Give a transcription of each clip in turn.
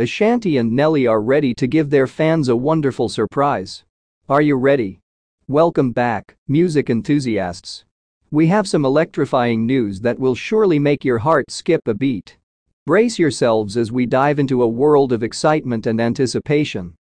Ashanti and Nelly are ready to give their fans a wonderful surprise. Are you ready? Welcome back, music enthusiasts. We have some electrifying news that will surely make your heart skip a beat. Brace yourselves as we dive into a world of excitement and anticipation.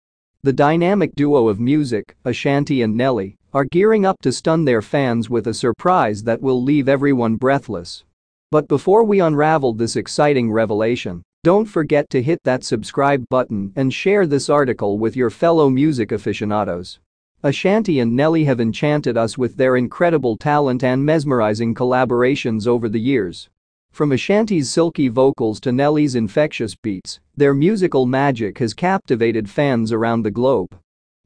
The dynamic duo of music, Ashanti and Nelly, are gearing up to stun their fans with a surprise that will leave everyone breathless. But before we unravel this exciting revelation, don't forget to hit that subscribe button and share this article with your fellow music aficionados. Ashanti and Nelly have enchanted us with their incredible talent and mesmerizing collaborations over the years. From Ashanti's silky vocals to Nelly's infectious beats, their musical magic has captivated fans around the globe.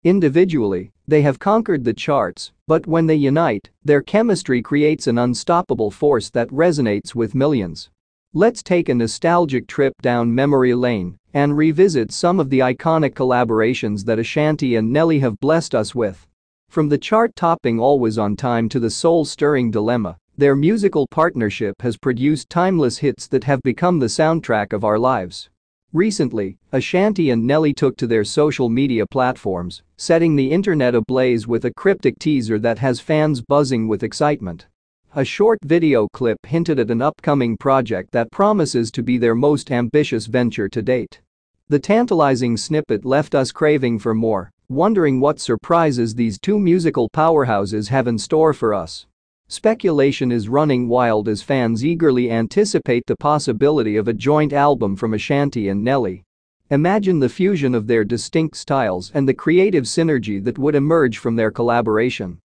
Individually, they have conquered the charts, but when they unite, their chemistry creates an unstoppable force that resonates with millions. Let's take a nostalgic trip down memory lane and revisit some of the iconic collaborations that Ashanti and Nelly have blessed us with. From the chart-topping Always on Time to the soul-stirring Dilemma, their musical partnership has produced timeless hits that have become the soundtrack of our lives. Recently, Ashanti and Nelly took to their social media platforms, setting the internet ablaze with a cryptic teaser that has fans buzzing with excitement. A short video clip hinted at an upcoming project that promises to be their most ambitious venture to date. The tantalizing snippet left us craving for more, wondering what surprises these two musical powerhouses have in store for us. Speculation is running wild as fans eagerly anticipate the possibility of a joint album from Ashanti and Nelly. Imagine the fusion of their distinct styles and the creative synergy that would emerge from their collaboration.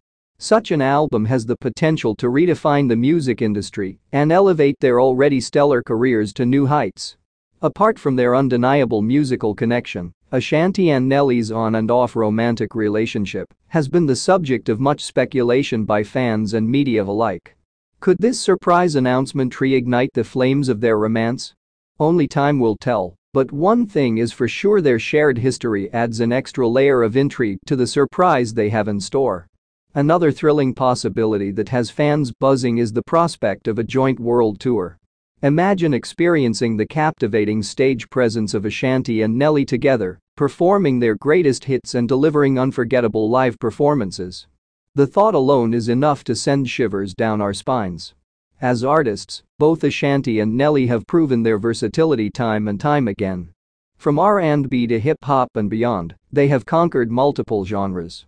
Such an album has the potential to redefine the music industry and elevate their already stellar careers to new heights. Apart from their undeniable musical connection, Ashanti and Nelly's on and off romantic relationship has been the subject of much speculation by fans and media alike. Could this surprise announcement reignite the flames of their romance? Only time will tell, but one thing is for sure their shared history adds an extra layer of intrigue to the surprise they have in store. Another thrilling possibility that has fans buzzing is the prospect of a joint world tour. Imagine experiencing the captivating stage presence of Ashanti and Nelly together, performing their greatest hits and delivering unforgettable live performances. The thought alone is enough to send shivers down our spines. As artists, both Ashanti and Nelly have proven their versatility time and time again. From R&B to hip-hop and beyond, they have conquered multiple genres.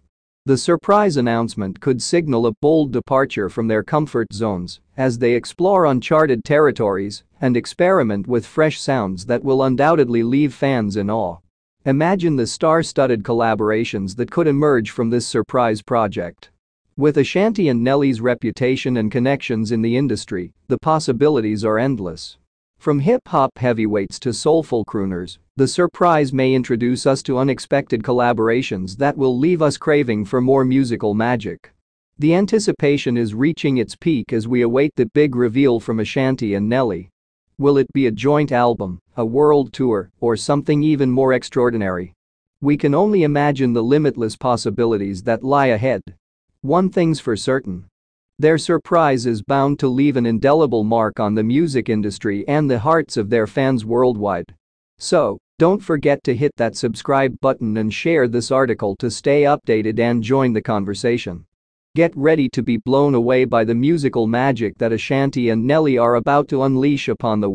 The surprise announcement could signal a bold departure from their comfort zones as they explore uncharted territories and experiment with fresh sounds that will undoubtedly leave fans in awe. Imagine the star-studded collaborations that could emerge from this surprise project. With Ashanti and Nelly's reputation and connections in the industry, the possibilities are endless. From hip-hop heavyweights to soulful crooners, the surprise may introduce us to unexpected collaborations that will leave us craving for more musical magic. The anticipation is reaching its peak as we await the big reveal from Ashanti and Nelly. Will it be a joint album, a world tour, or something even more extraordinary? We can only imagine the limitless possibilities that lie ahead. One thing's for certain. Their surprise is bound to leave an indelible mark on the music industry and the hearts of their fans worldwide. So, don't forget to hit that subscribe button and share this article to stay updated and join the conversation. Get ready to be blown away by the musical magic that Ashanti and Nelly are about to unleash upon the